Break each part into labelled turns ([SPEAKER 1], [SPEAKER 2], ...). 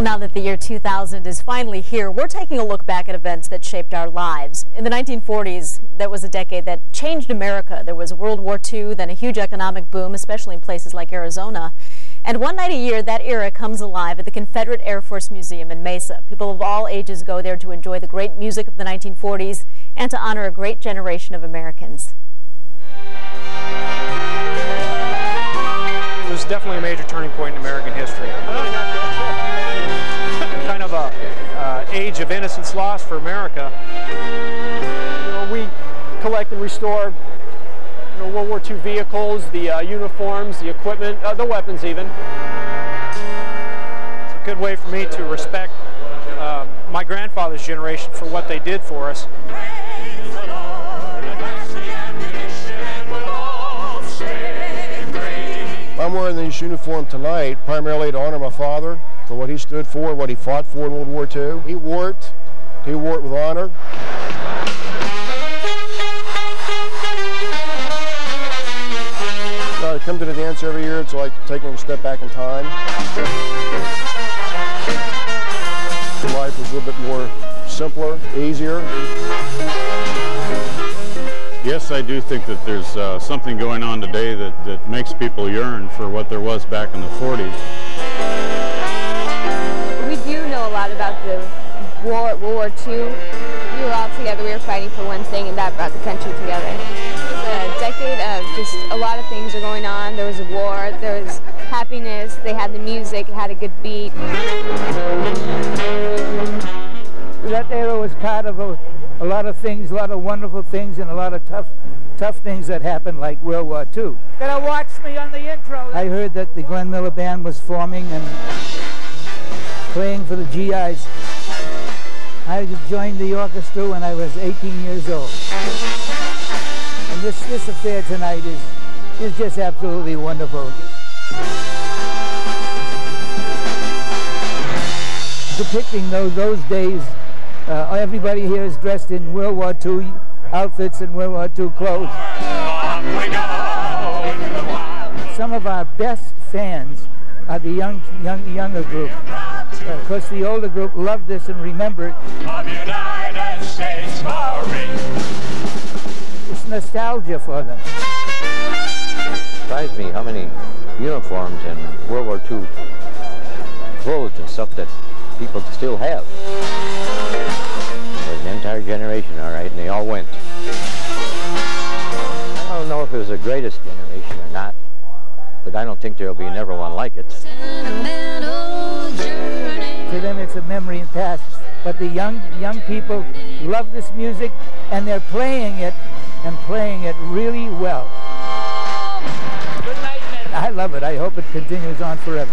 [SPEAKER 1] Now that the year 2000 is finally here, we're taking a look back at events that shaped our lives. In the 1940s, that was a decade that changed America. There was World War II, then a huge economic boom, especially in places like Arizona. And one night a year, that era comes alive at the Confederate Air Force Museum in Mesa. People of all ages go there to enjoy the great music of the 1940s and to honor a great generation of Americans.
[SPEAKER 2] It was definitely a major turning point in American of innocence lost for America. You know, we collect and restore you know, World War II vehicles, the uh, uniforms, the equipment, uh, the weapons even. It's a good way for me to respect uh, my grandfather's generation for what they did for us.
[SPEAKER 3] I'm wearing this uniform tonight primarily to honor my father for what he stood for, what he fought for in World War II. He wore it. He wore it with honor. I come to the dance every year. It's like taking a step back in time. Life was a little bit more simpler, easier.
[SPEAKER 4] Yes, I do think that there's uh, something going on today that, that makes people yearn for what there was back in the 40s.
[SPEAKER 5] We do know a lot about the war, World War II. We were all together, we were fighting for one thing, and that brought the country together. It was a decade of just a lot of things were going on. There was a war, there was happiness, they had the music, it had a good beat.
[SPEAKER 6] That era was part of a a lot of things, a lot of wonderful things, and a lot of tough, tough things that happened, like World War II. Gonna watch me on the intro. I heard that the Glenn Miller Band was forming and playing for the GIs. I joined the orchestra when I was 18 years old. And this, this affair tonight is, is just absolutely wonderful. Depicting those, those days uh, everybody here is dressed in World War II outfits and World War II clothes. Some of our best fans are the young, young, younger group. Of course, the older group loved this and remembered. It's nostalgia for them.
[SPEAKER 7] Surprised me how many uniforms and World War II clothes and stuff that people still have an entire generation, all right, and they all went. I don't know if it was the greatest generation or not, but I don't think there'll be never one like it. To
[SPEAKER 6] them, it's a memory and past. But the young young people love this music, and they're playing it, and playing it really well. Good night, I love it. I hope it continues on forever.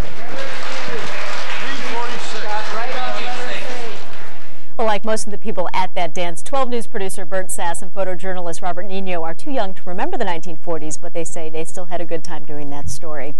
[SPEAKER 1] Well, like most of the people at that dance, 12 News producer Bert Sass and photojournalist Robert Nino are too young to remember the 1940s, but they say they still had a good time doing that story.